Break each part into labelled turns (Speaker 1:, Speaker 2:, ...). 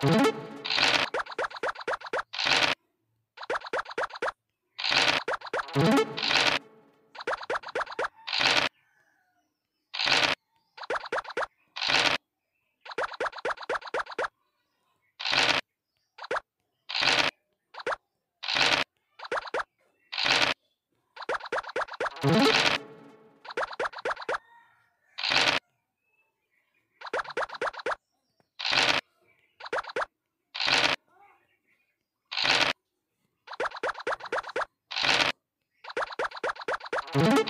Speaker 1: you Mm-hmm.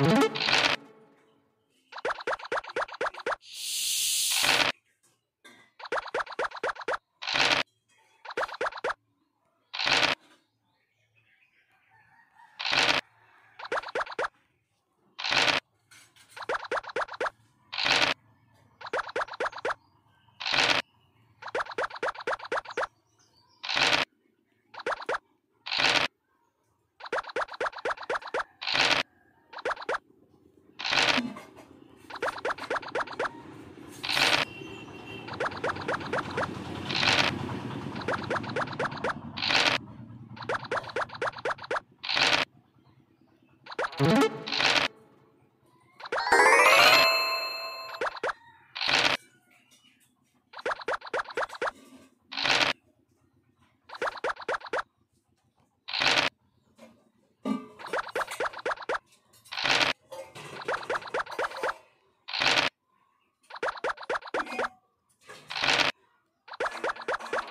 Speaker 1: Mm-hmm.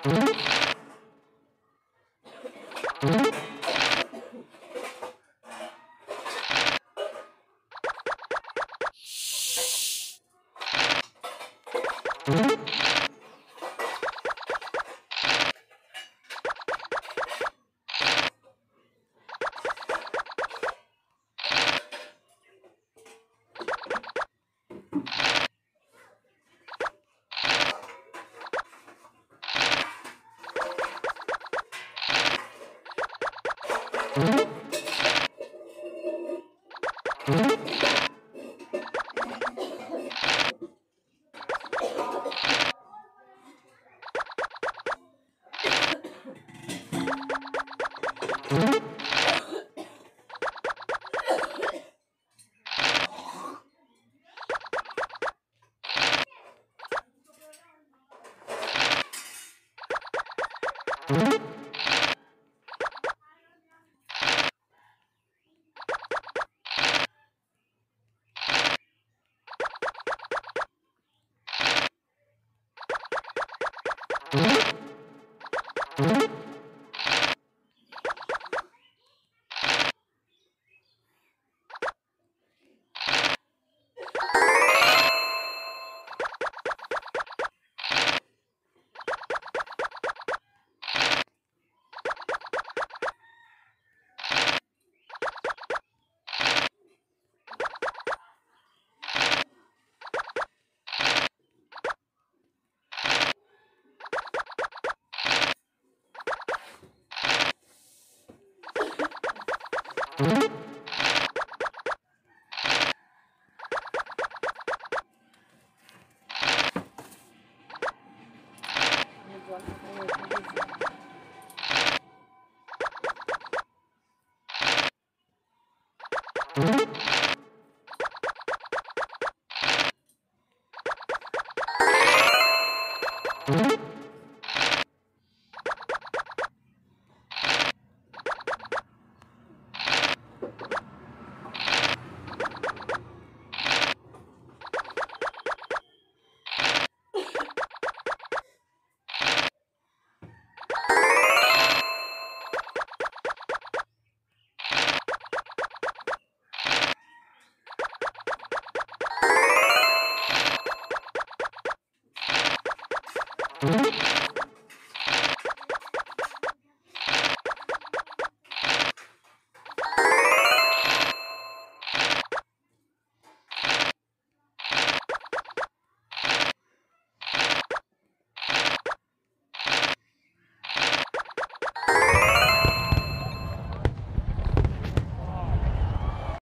Speaker 2: Mm-hmm. Mm-hmm.
Speaker 1: you Mm-hmm.
Speaker 2: Thank you.